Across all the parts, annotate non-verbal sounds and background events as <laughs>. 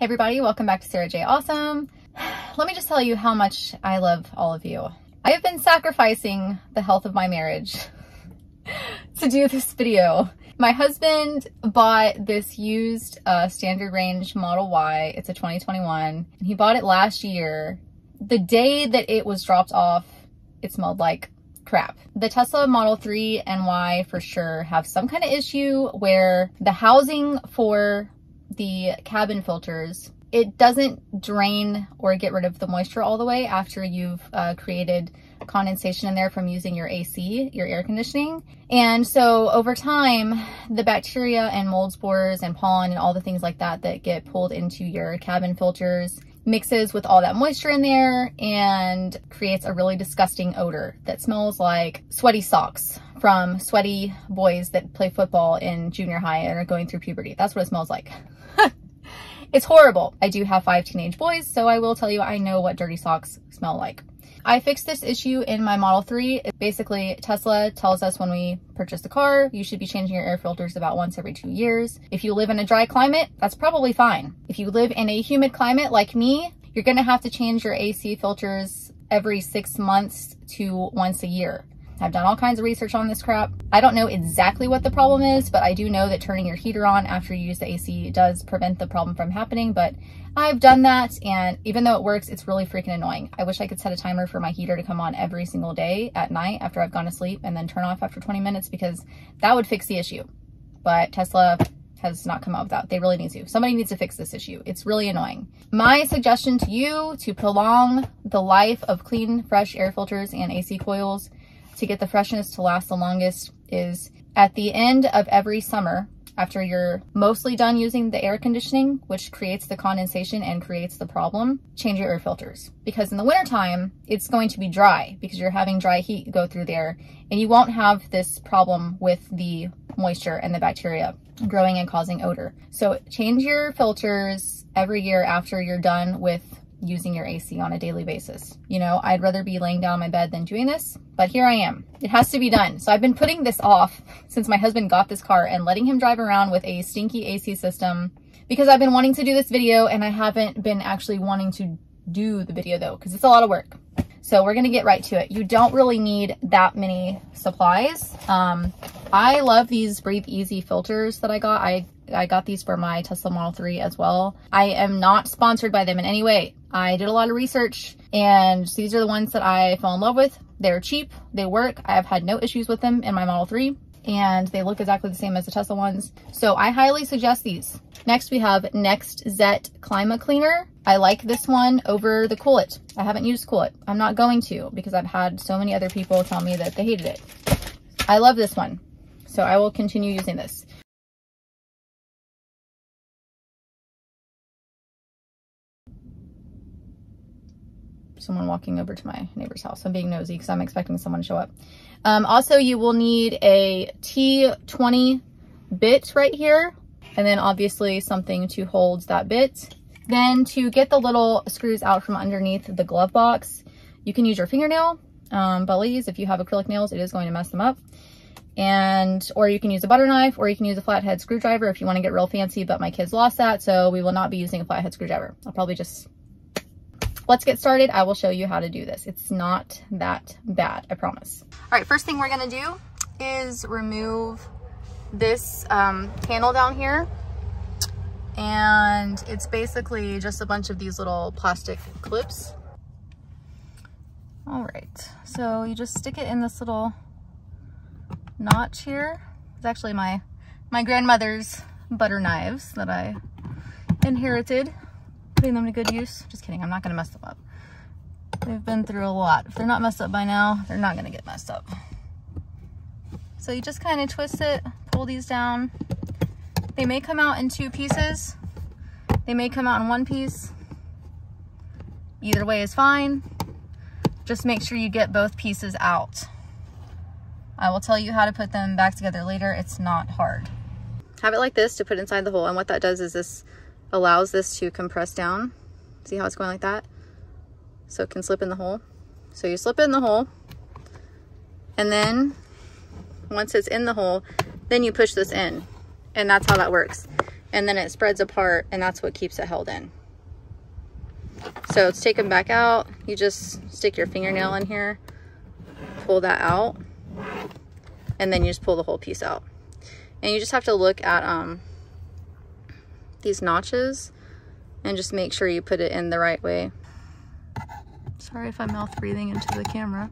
Hey everybody, welcome back to Sara J. Awesome. Let me just tell you how much I love all of you. I have been sacrificing the health of my marriage <laughs> to do this video. My husband bought this used uh, standard range Model Y. It's a 2021 and he bought it last year. The day that it was dropped off, it smelled like crap. The Tesla Model 3 and Y for sure have some kind of issue where the housing for the cabin filters it doesn't drain or get rid of the moisture all the way after you've uh, created condensation in there from using your AC, your air conditioning. And so over time, the bacteria and mold spores and pollen and all the things like that that get pulled into your cabin filters mixes with all that moisture in there and creates a really disgusting odor that smells like sweaty socks from sweaty boys that play football in junior high and are going through puberty. That's what it smells like. It's horrible. I do have five teenage boys, so I will tell you I know what dirty socks smell like. I fixed this issue in my Model 3. Basically, Tesla tells us when we purchase the car, you should be changing your air filters about once every two years. If you live in a dry climate, that's probably fine. If you live in a humid climate like me, you're gonna have to change your AC filters every six months to once a year. I've done all kinds of research on this crap. I don't know exactly what the problem is, but I do know that turning your heater on after you use the AC does prevent the problem from happening, but I've done that and even though it works, it's really freaking annoying. I wish I could set a timer for my heater to come on every single day at night after I've gone to sleep and then turn off after 20 minutes because that would fix the issue. But Tesla has not come out with that. They really need to. Somebody needs to fix this issue. It's really annoying. My suggestion to you to prolong the life of clean, fresh air filters and AC coils to get the freshness to last the longest is at the end of every summer, after you're mostly done using the air conditioning, which creates the condensation and creates the problem, change your air filters. Because in the wintertime, it's going to be dry because you're having dry heat go through there and you won't have this problem with the moisture and the bacteria growing and causing odor. So change your filters every year after you're done with using your AC on a daily basis. You know, I'd rather be laying down on my bed than doing this, but here I am. It has to be done. So I've been putting this off since my husband got this car and letting him drive around with a stinky AC system because I've been wanting to do this video and I haven't been actually wanting to do the video though, because it's a lot of work. So we're gonna get right to it. You don't really need that many supplies. Um, I love these Breathe Easy filters that I got. I I got these for my Tesla Model 3 as well. I am not sponsored by them in any way. I did a lot of research and these are the ones that I fell in love with. They're cheap, they work. I've had no issues with them in my Model 3 and they look exactly the same as the Tesla ones. So I highly suggest these. Next we have Nextzett Klima Cleaner. I like this one over the Kool-It. I haven't used Kool-It. I'm not going to because I've had so many other people tell me that they hated it. I love this one. So I will continue using this. Someone walking over to my neighbor's house. I'm being nosy because I'm expecting someone to show up. Um, also, you will need a T20 bit right here. And then obviously something to hold that bit. Then to get the little screws out from underneath the glove box, you can use your fingernail. Um, ladies, if you have acrylic nails, it is going to mess them up. And, or you can use a butter knife, or you can use a flathead screwdriver if you want to get real fancy, but my kids lost that, so we will not be using a flathead screwdriver. I'll probably just let's get started. I will show you how to do this. It's not that bad, I promise. All right, first thing we're gonna do is remove this um, down here. And it's basically just a bunch of these little plastic clips. All right, so you just stick it in this little notch here. It's actually my, my grandmother's butter knives that I inherited putting them to good use. Just kidding, I'm not gonna mess them up. They've been through a lot. If they're not messed up by now, they're not gonna get messed up. So you just kind of twist it, pull these down. They may come out in two pieces. They may come out in one piece. Either way is fine. Just make sure you get both pieces out. I will tell you how to put them back together later. It's not hard. Have it like this to put inside the hole. And what that does is this allows this to compress down. See how it's going like that? So it can slip in the hole. So you slip in the hole and then once it's in the hole, then you push this in and that's how that works. and then it spreads apart and that's what keeps it held in. So it's taken back out. You just stick your fingernail in here, pull that out, and then you just pull the whole piece out. And you just have to look at um, these notches and just make sure you put it in the right way. Sorry if I'm mouth breathing into the camera.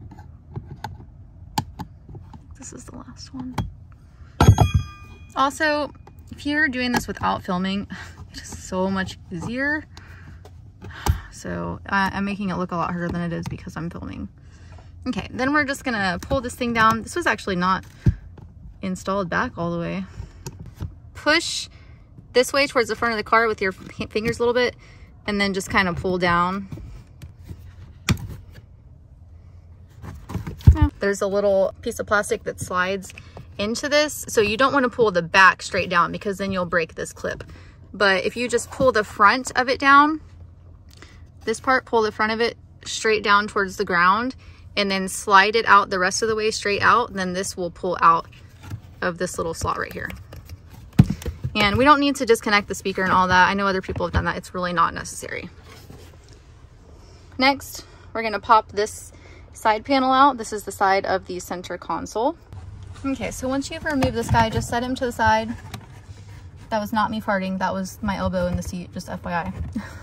This is the last one. Also, if you're doing this without filming, <sighs> it is so much easier. <sighs> So I'm making it look a lot harder than it is because I'm filming. Okay, then we're just gonna pull this thing down. This was actually not installed back all the way. Push this way towards the front of the car with your fingers a little bit and then just kind of pull down. Yeah. There's a little piece of plastic that slides into this. So you don't want to pull the back straight down because then you'll break this clip. But if you just pull the front of it down, this part, pull the front of it straight down towards the ground and then slide it out the rest of the way straight out, then this will pull out of this little slot right here. And we don't need to disconnect the speaker and all that. I know other people have done that. It's really not necessary. Next, we're gonna pop this side panel out. This is the side of the center console. Okay, so once you've removed this guy, just set him to the side. That was not me farting. That was my elbow in the seat, just FYI.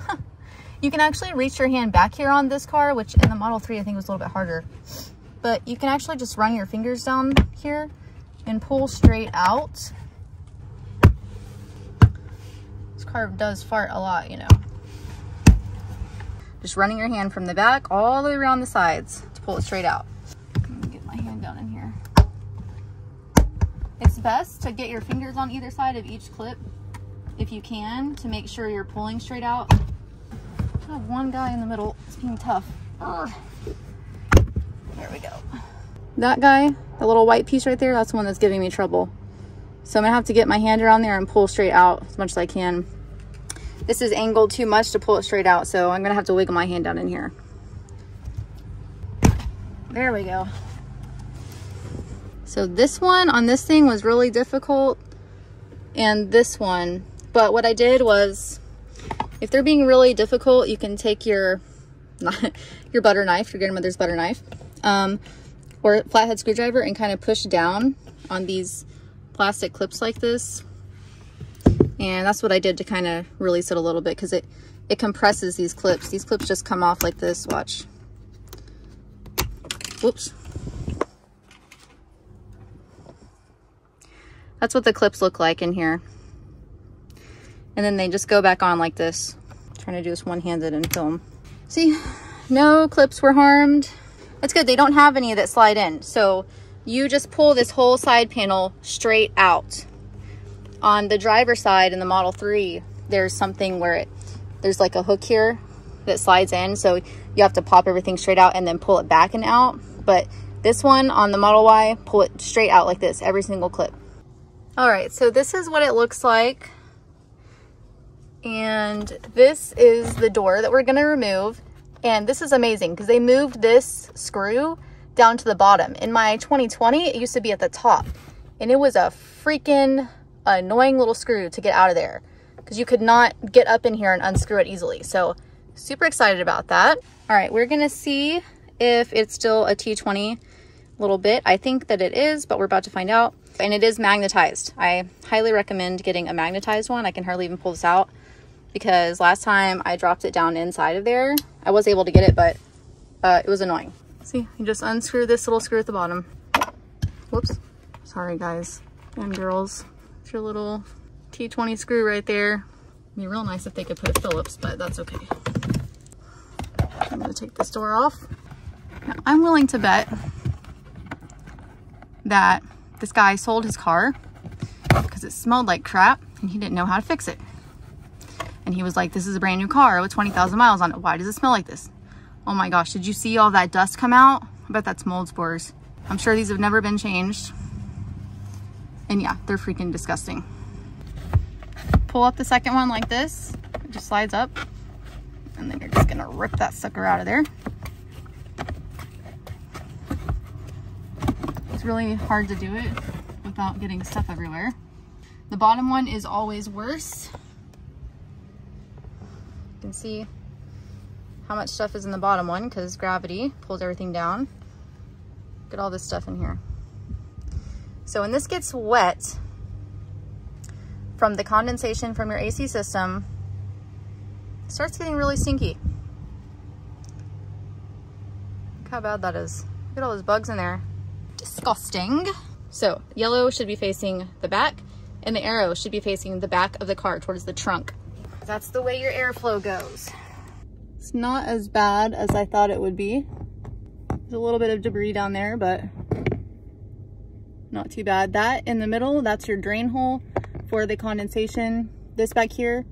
<laughs> you can actually reach your hand back here on this car, which in the Model 3 I think was a little bit harder. But you can actually just run your fingers down here and pull straight out does fart a lot, you know. Just running your hand from the back all the way around the sides to pull it straight out. get my hand down in here. It's best to get your fingers on either side of each clip if you can to make sure you're pulling straight out. I have one guy in the middle. It's being tough. Ugh. There we go. That guy, the little white piece right there, that's the one that's giving me trouble. So I'm gonna have to get my hand around there and pull straight out as much as I can. This is angled too much to pull it straight out, so I'm gonna have to wiggle my hand down in here. There we go. So this one on this thing was really difficult and this one. But what I did was, if they're being really difficult, you can take your, <laughs> your butter knife, your grandmother's butter knife, um, or flathead screwdriver and kind of push down on these plastic clips like this and that's what I did to kind of release it a little bit because it, it compresses these clips. These clips just come off like this, watch. Whoops. That's what the clips look like in here. And then they just go back on like this. I'm trying to do this one-handed and film. See, no clips were harmed. That's good, they don't have any that slide in. So you just pull this whole side panel straight out on the driver side in the Model 3, there's something where it, there's like a hook here that slides in. So you have to pop everything straight out and then pull it back and out. But this one on the Model Y, pull it straight out like this, every single clip. All right, so this is what it looks like. And this is the door that we're gonna remove. And this is amazing because they moved this screw down to the bottom. In my 2020, it used to be at the top. And it was a freaking annoying little screw to get out of there because you could not get up in here and unscrew it easily. So super excited about that. All right, we're gonna see if it's still a T20 little bit. I think that it is, but we're about to find out. And it is magnetized. I highly recommend getting a magnetized one. I can hardly even pull this out because last time I dropped it down inside of there, I was able to get it, but uh, it was annoying. See, you just unscrew this little screw at the bottom. Whoops. Sorry, guys and girls your little T20 screw right there. It'd be real nice if they could put a Phillips, but that's okay. I'm gonna take this door off. Now, I'm willing to bet that this guy sold his car because it smelled like crap and he didn't know how to fix it. And he was like, this is a brand new car with 20,000 miles on it. Why does it smell like this? Oh my gosh, did you see all that dust come out? I bet that's mold spores. I'm sure these have never been changed. And yeah, they're freaking disgusting. Pull up the second one like this. It just slides up. And then you're just gonna rip that sucker out of there. It's really hard to do it without getting stuff everywhere. The bottom one is always worse. You can see how much stuff is in the bottom one because gravity pulls everything down. Look at all this stuff in here. So when this gets wet from the condensation from your AC system, it starts getting really stinky. Look how bad that is. Look at all those bugs in there. Disgusting. So yellow should be facing the back and the arrow should be facing the back of the car towards the trunk. That's the way your airflow goes. It's not as bad as I thought it would be. There's a little bit of debris down there, but not too bad. That in the middle, that's your drain hole for the condensation. This back here,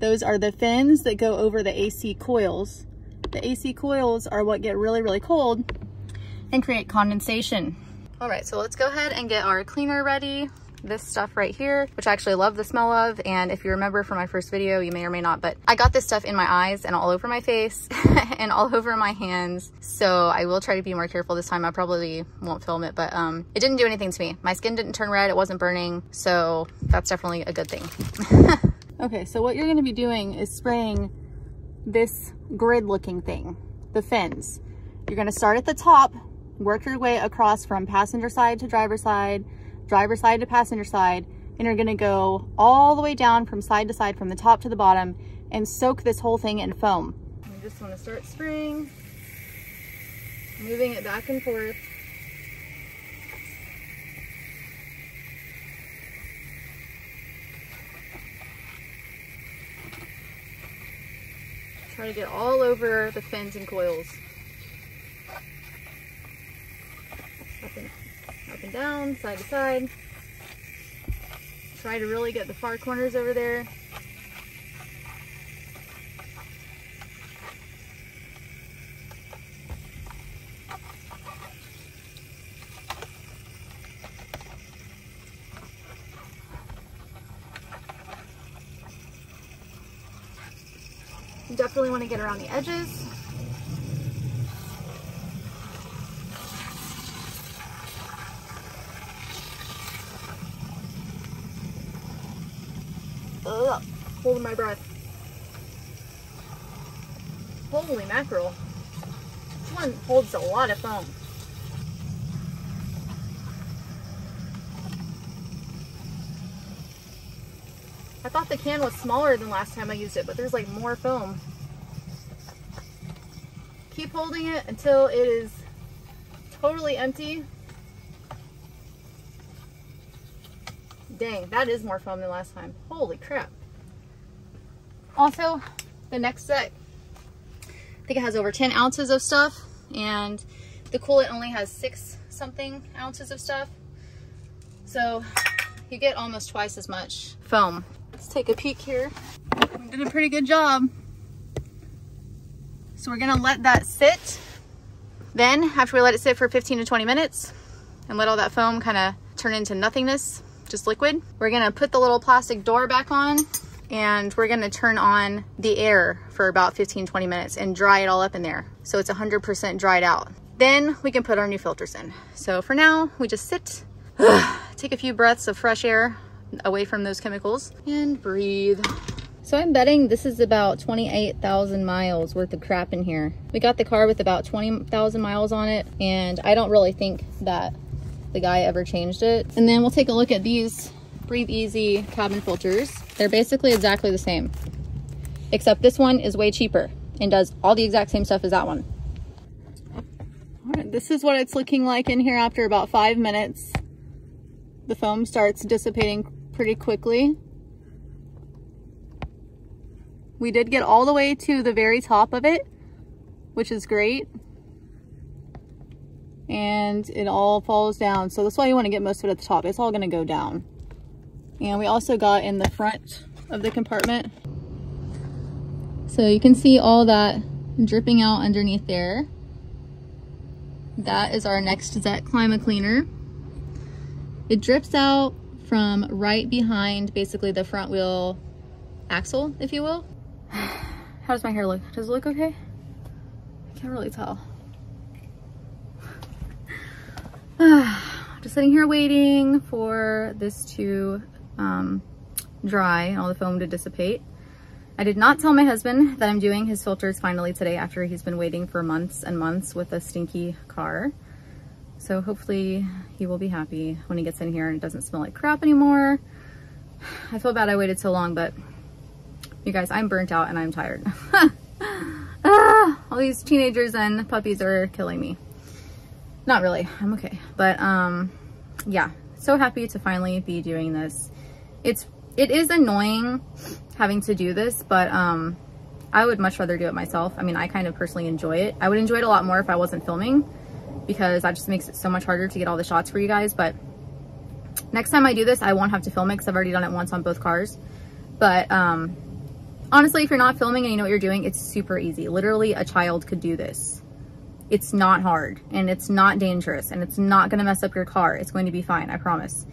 those are the fins that go over the AC coils. The AC coils are what get really, really cold and create condensation. All right, so let's go ahead and get our cleaner ready this stuff right here, which I actually love the smell of. And if you remember from my first video, you may or may not, but I got this stuff in my eyes and all over my face <laughs> and all over my hands. So I will try to be more careful this time. I probably won't film it, but um, it didn't do anything to me. My skin didn't turn red. It wasn't burning. So that's definitely a good thing. <laughs> okay, so what you're gonna be doing is spraying this grid looking thing, the fins. You're gonna start at the top, work your way across from passenger side to driver side, driver side to passenger side, and you're gonna go all the way down from side to side, from the top to the bottom, and soak this whole thing in foam. You just wanna start spraying, moving it back and forth. Try to get all over the fins and coils. And down, side to side. Try to really get the far corners over there. You definitely want to get around the edges. Ugh, holding my breath. Holy mackerel. This one holds a lot of foam. I thought the can was smaller than last time I used it, but there's like more foam. Keep holding it until it is totally empty Dang, that is more foam than last time. Holy crap. Also, the Nextzett, I think it has over 10 ounces of stuff and the Kool-It only has six something ounces of stuff. So you get almost twice as much foam. Let's take a peek here. We did a pretty good job. So we're gonna let that sit. Then after we let it sit for 15 to 20 minutes and let all that foam kind of turn into nothingness, just liquid. We're gonna put the little plastic door back on and we're gonna turn on the air for about 15, 20 minutes and dry it all up in there. So it's 100% dried out. Then we can put our new filters in. So for now, we just sit, <sighs> take a few breaths of fresh air away from those chemicals and breathe. So I'm betting this is about 28,000 miles worth of crap in here. We got the car with about 20,000 miles on it and I don't really think that the guy ever changed it. And then we'll take a look at these Breathe Easy cabin filters. They're basically exactly the same, except this one is way cheaper and does all the exact same stuff as that one. This is what it's looking like in here after about five minutes. The foam starts dissipating pretty quickly. We did get all the way to the very top of it, which is great and it all falls down. So that's why you want to get most of it at the top. It's all going to go down. And we also got in the front of the compartment. So you can see all that dripping out underneath there. That is our Nextzett Klima Cleaner. It drips out from right behind basically the front wheel axle, if you will. <sighs> How does my hair look? Does it look okay? I can't really tell. <sighs> just sitting here waiting for this to um, dry and all the foam to dissipate. I did not tell my husband that I'm doing his filters finally today after he's been waiting for months and months with a stinky car. So hopefully he will be happy when he gets in here and it doesn't smell like crap anymore. I feel bad I waited so long, but you guys, I'm burnt out and I'm tired. <laughs> ah, all these teenagers and puppies are killing me. Not really, I'm okay. But um, yeah, so happy to finally be doing this. It's, it is annoying having to do this, but um, I would much rather do it myself. I mean, I kind of personally enjoy it. I would enjoy it a lot more if I wasn't filming because that just makes it so much harder to get all the shots for you guys. But next time I do this, I won't have to film it because I've already done it once on both cars. But um, honestly, if you're not filming and you know what you're doing, it's super easy. Literally, a child could do this. It's not hard and it's not dangerous and it's not going to mess up your car. It's going to be fine, I promise.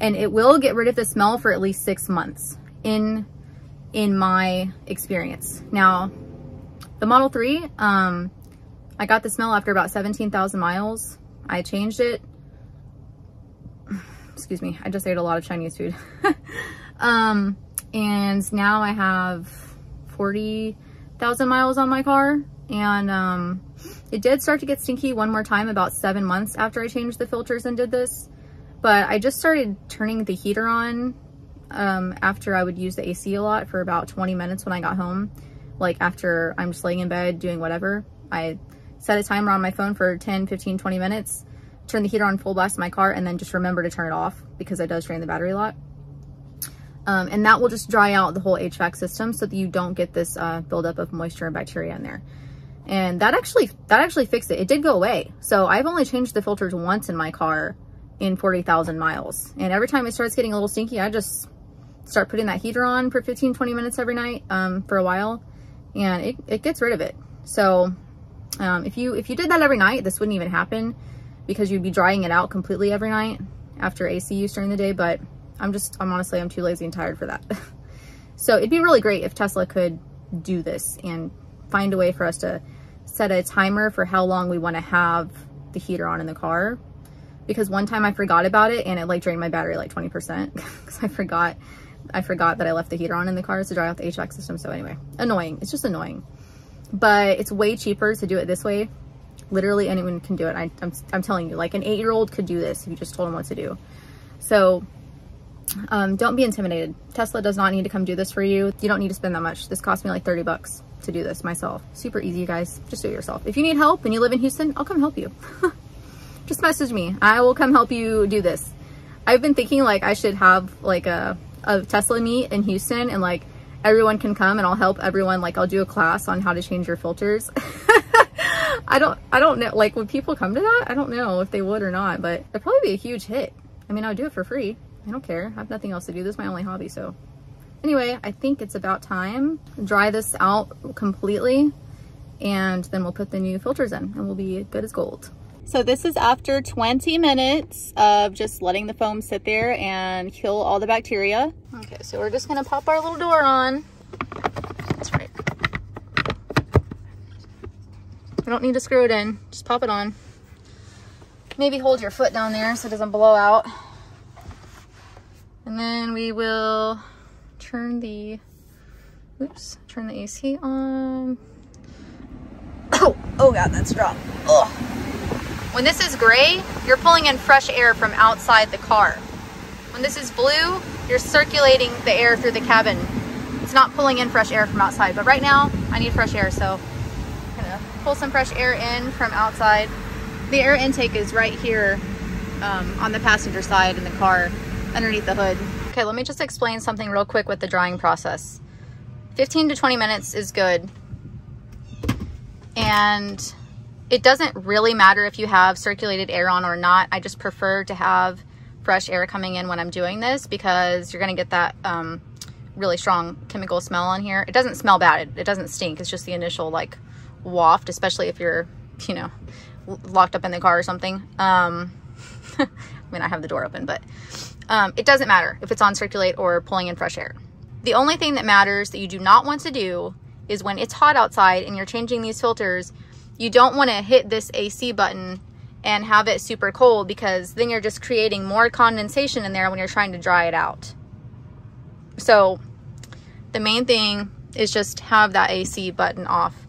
And it will get rid of the smell for at least six months in in my experience. Now, the Model 3, um, I got the smell after about 17,000 miles. I changed it. <sighs> Excuse me, I just ate a lot of Chinese food. <laughs> um, and now I have 40,000 miles on my car. And um, it did start to get stinky one more time about seven months after I changed the filters and did this. But I just started turning the heater on um, after I would use the AC a lot for about 20 minutes when I got home. Like after I'm just laying in bed doing whatever. I set a timer on my phone for 10, 15, 20 minutes, turn the heater on full blast in my car, and then just remember to turn it off because it does drain the battery a lot. Um, and that will just dry out the whole HVAC system so that you don't get this uh, buildup of moisture and bacteria in there. And that actually, that actually fixed it. It did go away. So I've only changed the filters once in my car in 40,000 miles. And every time it starts getting a little stinky, I just start putting that heater on for 15, 20 minutes every night um, for a while. And it, it gets rid of it. So um, if you if you did that every night, this wouldn't even happen because you'd be drying it out completely every night after AC use during the day. But I'm just, I'm honestly, I'm too lazy and tired for that. <laughs> so it'd be really great if Tesla could do this and find a way for us to set a timer for how long we want to have the heater on in the car. Because one time I forgot about it and it like drained my battery like 20% because <laughs> I forgot I forgot that I left the heater on in the car to dry out the HVAC system. So anyway, annoying. It's just annoying but it's way cheaper to do it this way. Literally anyone can do it. I, am I'm telling you, like an eight-year-old could do this if you just told them what to do. So um, don't be intimidated. Tesla does not need to come do this for you. You don't need to spend that much. This cost me like 30 bucks to do this myself. Super easy, you guys. Just do it yourself. If you need help and you live in Houston, I'll come help you. <laughs> just message me. I will come help you do this. I've been thinking like I should have like a, a Tesla meet in Houston and like everyone can come and I'll help everyone. Like I'll do a class on how to change your filters. <laughs> I don't, I don't know, like would people come to that? I don't know if they would or not, but it'd probably be a huge hit. I mean, I would do it for free. I don't care. I have nothing else to do. This is my only hobby. So anyway, I think it's about time. Dry this out completely and then we'll put the new filters in and we'll be good as gold. So this is after 20 minutes of just letting the foam sit there and kill all the bacteria. Okay, so we're just gonna pop our little door on. That's right. We don't need to screw it in, just pop it on. Maybe hold your foot down there so it doesn't blow out. And then we will turn the, oops, turn the AC on. <coughs> Oh, oh God, that's strong. Ugh. When this is gray, you're pulling in fresh air from outside the car. When this is blue, you're circulating the air through the cabin. It's not pulling in fresh air from outside, but right now I need fresh air, so I'm gonna pull some fresh air in from outside. The air intake is right here um, on the passenger side in the car underneath the hood. Okay, let me just explain something real quick with the drying process. 15 to 20 minutes is good. And it doesn't really matter if you have circulated air on or not. I just prefer to have fresh air coming in when I'm doing this because you're going to get that um, really strong chemical smell on here. It doesn't smell bad. It, it doesn't stink. It's just the initial like waft, especially if you're, you know, locked up in the car or something. Um, <laughs> I mean, I have the door open, but um, it doesn't matter if it's on circulate or pulling in fresh air. The only thing that matters that you do not want to do is when it's hot outside and you're changing these filters, you don't want to hit this AC button and have it super cold because then you're just creating more condensation in there when you're trying to dry it out. So the main thing is just have that AC button off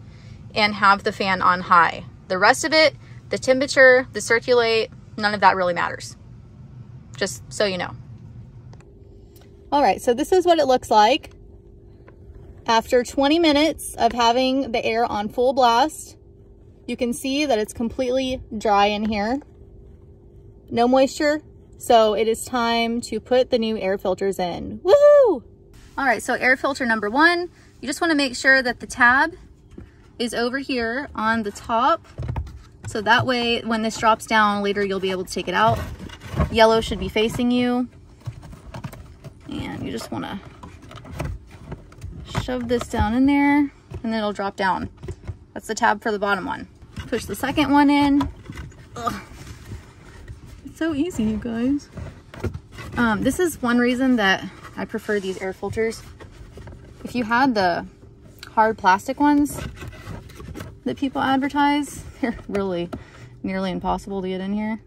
and have the fan on high. The rest of it, the temperature, the circulate, none of that really matters. Just so you know. All right, so this is what it looks like after 20 minutes of having the air on full blast. You can see that it's completely dry in here. No moisture, so it is time to put the new air filters in. Woohoo! All right, so air filter number one, you just wanna make sure that the tab is over here on the top. So that way, when this drops down later, you'll be able to take it out. Yellow should be facing you. And you just wanna shove this down in there and then it'll drop down. That's the tab for the bottom one. Push the second one in. Ugh. It's so easy, you guys. Um, this is one reason that I prefer these air filters. If you had the hard plastic ones that people advertise, <laughs> they're really nearly impossible to get in here.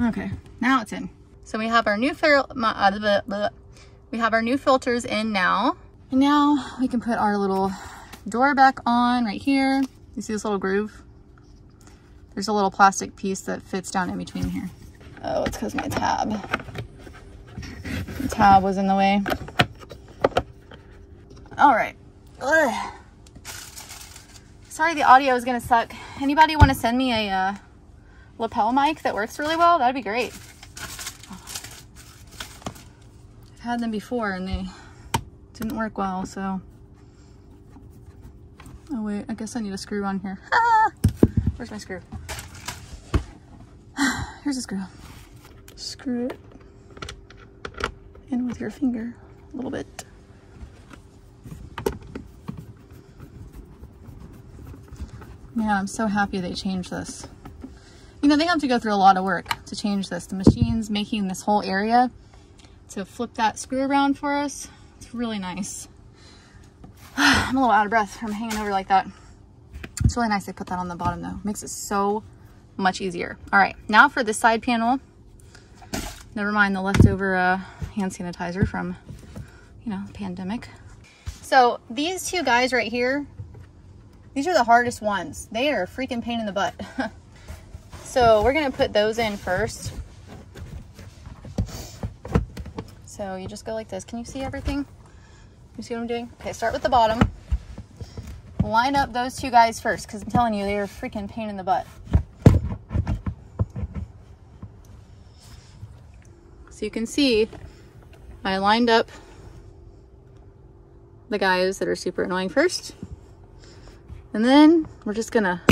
Okay, now it's in. So we have our new uh, we have our new filters in now. And now we can put our little door back on right here. You see this little groove? There's a little plastic piece that fits down in between here. Oh, it's because my tab. The tab was in the way. All right. Ugh. Sorry the audio is gonna suck. Anybody want to send me a uh, lapel mic that works really well? That'd be great. I've had them before and they didn't work well, so. Oh wait, I guess I need a screw on here. Ah! Where's my screw? <sighs> Here's a screw. Screw it in with your finger a little bit. Man, I'm so happy they changed this. You know, they have to go through a lot of work to change this. The machine's making this whole area to flip that screw around for us. It's really nice. I'm a little out of breath from hanging over like that. It's really nice they put that on the bottom though. Makes it so much easier. All right, now for the side panel. Never mind the leftover uh, hand sanitizer from, you know, pandemic. So these two guys right here, these are the hardest ones. They are a freaking pain in the butt. <laughs> so we're gonna put those in first. So you just go like this. Can you see everything? You see what I'm doing? Okay, start with the bottom. Line up those two guys first because I'm telling you, they are freaking pain in the butt. So you can see I lined up the guys that are super annoying first. And then we're just gonna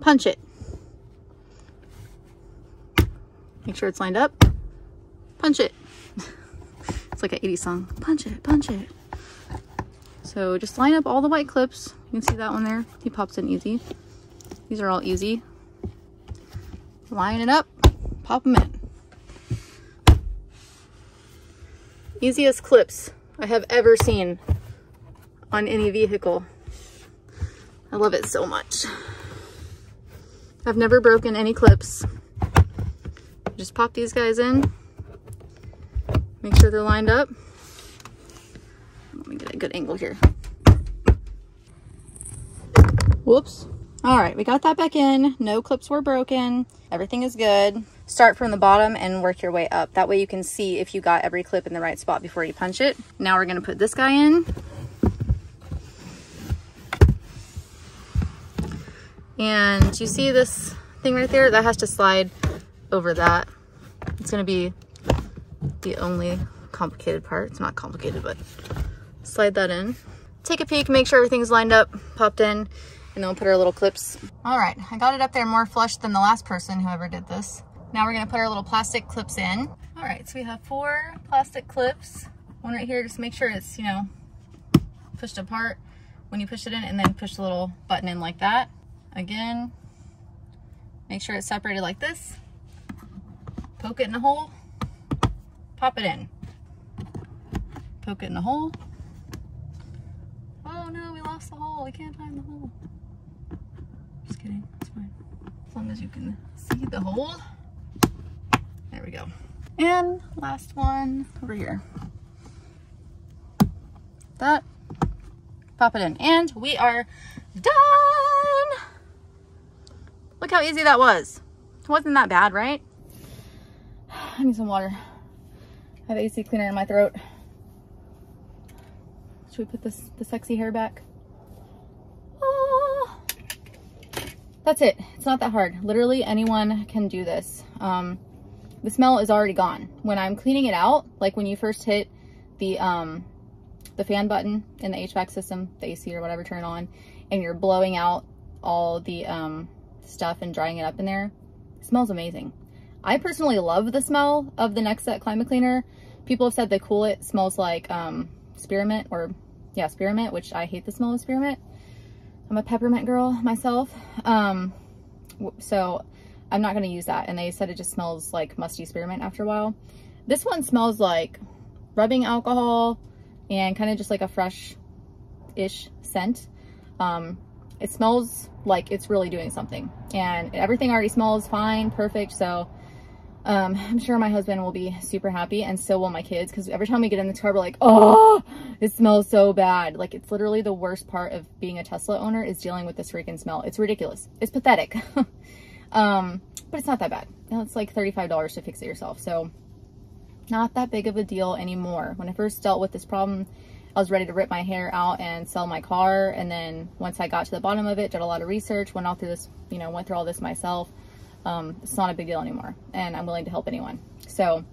punch it. Make sure it's lined up. Punch it. <laughs> it's like an 80s song. Punch it, punch it. So just line up all the white clips. You can see that one there. He pops in easy. These are all easy. Line it up, pop them in. Easiest clips I have ever seen on any vehicle. I love it so much. I've never broken any clips. Just pop these guys in. Make sure they're lined up. Let me get a good angle here. Whoops. All right, we got that back in. No clips were broken. Everything is good. Start from the bottom and work your way up. That way you can see if you got every clip in the right spot before you punch it. Now we're gonna put this guy in. And you see this thing right there? That has to slide over that. It's gonna be the only complicated part. It's not complicated, but slide that in. Take a peek, make sure everything's lined up, popped in, and then we'll put our little clips. All right, I got it up there more flush than the last person, whoever did this. Now we're gonna put our little plastic clips in. All right, so we have four plastic clips. One right here, just make sure it's, you know, pushed apart when you push it in and then push the little button in like that. Again, make sure it's separated like this. Poke it in the hole, pop it in. Poke it in the hole. Oh no, we lost the hole. We can't find the hole. Just kidding, it's fine. As long as you can see the hole. There we go. And last one over here. That, pop it in. And we are done. Look how easy that was. It wasn't that bad, right? <sighs> I need some water. I have AC cleaner in my throat. Should we put this the sexy hair back? Oh, that's it. It's not that hard. Literally anyone can do this. Um, the smell is already gone. When I'm cleaning it out, like when you first hit the um, the fan button in the HVAC system, the AC or whatever, turn on, and you're blowing out all the um, stuff and drying it up in there, it smells amazing. I personally love the smell of the Nextzett Klima Cleaner. People have said the Kool-It smells like um, spearmint or, yeah, spearmint, which I hate the smell of spearmint. I'm a peppermint girl myself. Um, so I'm not going to use that. And they said it just smells like musty spearmint after a while. This one smells like rubbing alcohol and kind of just like a fresh-ish scent. Um, it smells like it's really doing something and everything already smells fine, perfect. So um, I'm sure my husband will be super happy and so will my kids because every time we get in the car, we're like, oh, it smells so bad. Like it's literally the worst part of being a Tesla owner is dealing with this freaking smell. It's ridiculous. It's pathetic. <laughs> um, but it's not that bad. It's like $35 to fix it yourself. So not that big of a deal anymore. When I first dealt with this problem, I was ready to rip my hair out and sell my car. And then once I got to the bottom of it, did a lot of research, went all through this, you know, went through all this myself um, it's not a big deal anymore and I'm willing to help anyone. So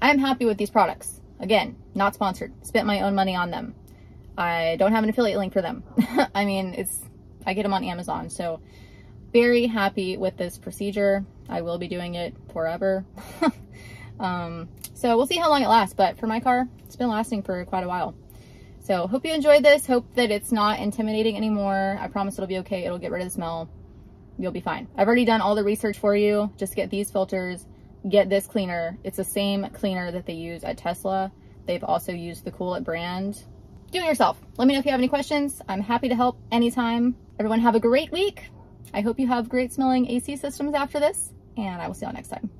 I'm happy with these products. Again, not sponsored, spent my own money on them. I don't have an affiliate link for them. <laughs> I mean, it's, I get them on Amazon. So very happy with this procedure. I will be doing it forever. <laughs> um, so we'll see how long it lasts, but for my car, it's been lasting for quite a while. So hope you enjoyed this. Hope that it's not intimidating anymore. I promise it'll be okay. It'll get rid of the smell you'll be fine. I've already done all the research for you. Just get these filters, get this cleaner. It's the same cleaner that they use at Tesla. They've also used the Kool-It brand. Do it yourself. Let me know if you have any questions. I'm happy to help anytime. Everyone have a great week. I hope you have great smelling AC systems after this, and I will see y'all next time.